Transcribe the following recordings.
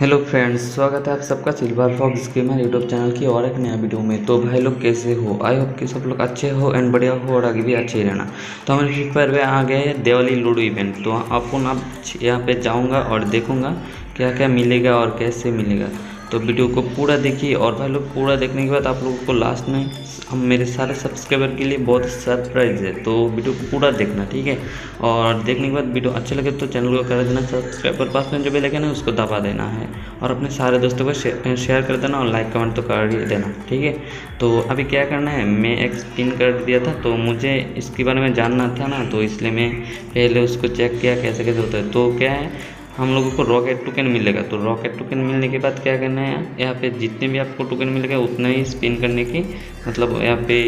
Hello friends, स्वागत है आप सबका Silver Fox Gamer YouTube channel की और एक नया वीडियो में। तो भाई लोग कैसे हो? आई होप कि सब लोग अच्छे हो एंड बढ़िया हो और आगे भी अच्छे ही रहना। तो हमारे फ्री फायर में आ गए दिवाली लूडो इवेंट तो आपको ना यहाँ पे जाऊँगा और देखूँगा क्या क्या मिलेगा और कैसे मिलेगा। तो वीडियो को पूरा देखिए और भाई लोग, पूरा देखने के बाद आप लोगों को लास्ट में हम मेरे सारे सब्सक्राइबर के लिए बहुत सरप्राइज़ है। तो वीडियो को पूरा देखना, ठीक है? और देखने के बाद वीडियो अच्छे लगे तो चैनल को कर देना सब्सक्राइबर पास में जो भी लगे ना, उसको दबा देना है। और अपने सारे दोस्तों को शेयर कर देना और लाइक कमेंट तो कर देना, ठीक है? तो अभी क्या करना है, मैं एक स्पिन कर दिया था तो मुझे इसके बारे में जानना था ना तो इसलिए मैं पहले उसको चेक किया कैसे कैसे होता है। तो क्या है हम लोगों को रॉकेट टोकन मिलेगा। तो रॉकेट टोकन मिलने के बाद क्या करना है? यहाँ पे जितने भी आपको टोकन मिलेगा उतना ही स्पिन करने की मतलब यहाँ पे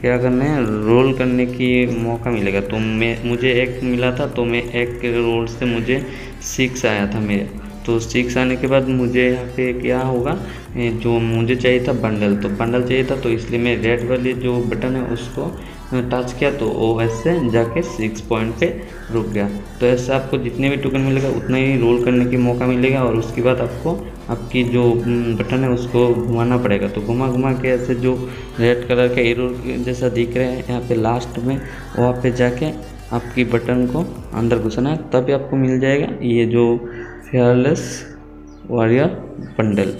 क्या करना है? रोल करने की मौका मिलेगा। तो मैं, मुझे एक मिला था तो मैं एक रोल से मुझे सिक्स आया था मेरे। तो सिक्स आने के बाद मुझे यहाँ पे क्या होगा? जो मुझे चाहिए था बंडल तो बंडल चाहिए था तो इसलिए मैं रेड वाली जो बटन है, उसको टच किया तो वो ऐसे जाके सिक्स पॉइंट पे रुक गया। तो ऐसे आपको जितने भी टोकन मिलेगा, उतना ही रोल करने की मौका मिलेगा और उसके बाद आपको आपकी जो बटन है उसको घुमाना पड़ेगा। तो घुमा घुमा के ऐसे जो रेड कलर का एरो जैसा दिख रहा है, यहाँ पे लास्ट में, वहाँ पे जाके आपकी बटन को अंदर घुसाना है, तभी आपको मिल जाएगा ये जो फेयरलेस वॉरियर बंडल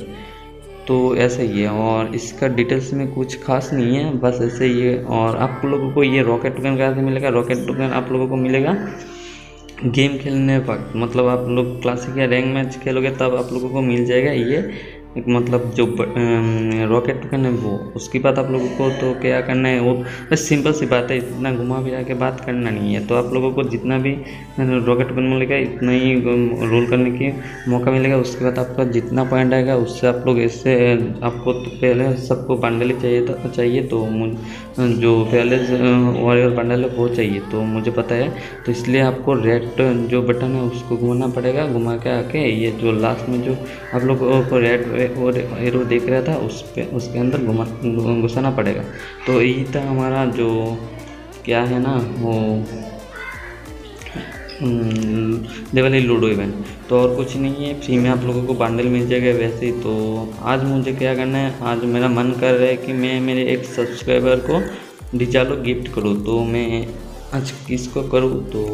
तो ऐसा ही है और इसका डिटेल्स में कुछ खास नहीं है, बस ऐसे ही है और आप लोगों को ये रॉकेट टोकन कहाँ से मिलेगा? रॉकेट टोकन आप लोगों को मिलेगा गेम खेलने वक्त। मतलब आप लोग क्लासिक या रैंक मैच खेलोगे, तब आप लोगों को मिल जाएगा ये मतलब जो रॉकेट टोकन है वो। उसके बाद आप लोगों को तो क्या करना है, वो बस सिंपल सी बात है, इतना घुमा फिरा के बात करना नहीं है। तो आप लोगों को जितना भी रॉकेट टोकन मिलेगा, इतना ही रोल करने की मौका मिलेगा। उसके बाद आपका जितना पॉइंट आएगा, उससे आप लोग इससे आपको तो पहले सबको बंडल चाहिए था, चाहिए तो जो पहले वॉरियर बंडल है वो चाहिए तो मुझे पता है। तो इसलिए आपको रेड जो बटन है उसको घुमाना पड़ेगा, घुमा के आके ये जो लास्ट में जो आप लोग को रेड और एरो देख रहा था, उस पर उसके अंदर घुमा, घुसाना पड़ेगा। तो यही था हमारा जो, क्या है ना, वो दिवाली लूडो इवेंट तो और कुछ नहीं है फ्री में आप लोगों को बंडल मिल जाएगा वैसे ही। तो आज मुझे क्या करना है, आज मेरा मन कर रहा है कि मैं मेरे एक सब्सक्राइबर को डिचालो गिफ्ट करूँ। तो मैं आज किसको करूँ तो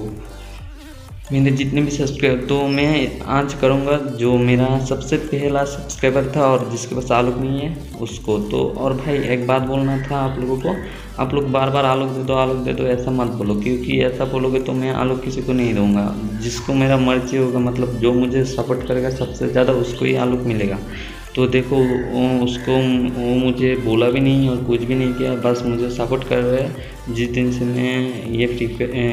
मेरे जितने भी सब्सक्राइबर तो मैं आज करूँगा, जो मेरा सबसे पहला सब्सक्राइबर था और जिसके पास आलोक नहीं है, उसको तो और भाई, एक बात बोलना था आप लोगों को, आप लोग बार बार आलोक दे दो, आलोक दे दो, ऐसा मत बोलो, क्योंकि ऐसा बोलोगे तो मैं आलोक किसी को नहीं दूँगा। जिसको मेरा मर्ज़ी होगा मतलब जो मुझे सपोर्ट करेगा, सबसे ज़्यादा उसको ही आलोक मिलेगा। तो देखो उसको, वो मुझे बोला भी नहीं और कुछ भी नहीं किया, बस मुझे सपोर्ट कर रहा है। जिस दिन से मैं ये फ्री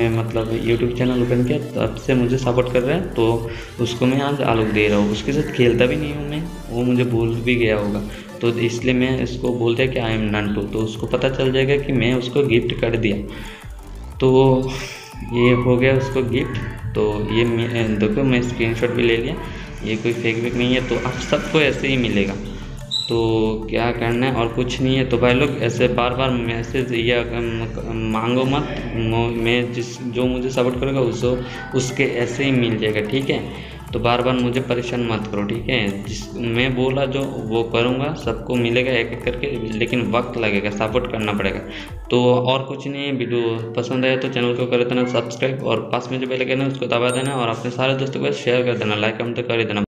मतलब यूट्यूब चैनल ओपन किया, तब से मुझे सपोर्ट कर रहा है। तो उसको मैं आज आलोक दे रहा हूँ। उसके साथ खेलता भी नहीं हूँ मैं, वो मुझे भूल भी गया होगा। तो इसलिए मैं इसको बोल दिया कि आई एम नंटू तो उसको पता चल जाएगा कि मैं उसको गिफ्ट कर दिया। तो ये हो गया उसको गिफ्ट तो ये देखो, मैं स्क्रीनशॉट भी ले लिया। ये कोई फेक वेक नहीं है तो आप सबको ऐसे ही मिलेगा। तो क्या करना है? और कुछ नहीं है। तो भाई लोग, ऐसे बार बार मैसेज या मांगो मत। मैं जिस, जो मुझे सपोर्ट करेगा उसको उसके ऐसे ही मिल जाएगा, ठीक है? तो बार बार मुझे परेशान मत करो, ठीक है? जिस मैं बोला जो, वो करूँगा, सबको मिलेगा एक एक करके, लेकिन वक्त लगेगा सपोर्ट करना पड़ेगा। तो और कुछ नहीं, वीडियो पसंद आया तो चैनल को कर देना सब्सक्राइब और पास में जो बेल है उसको दबा देना और अपने सारे दोस्तों को शेयर कर देना लाइक कमेंट तो कर देना।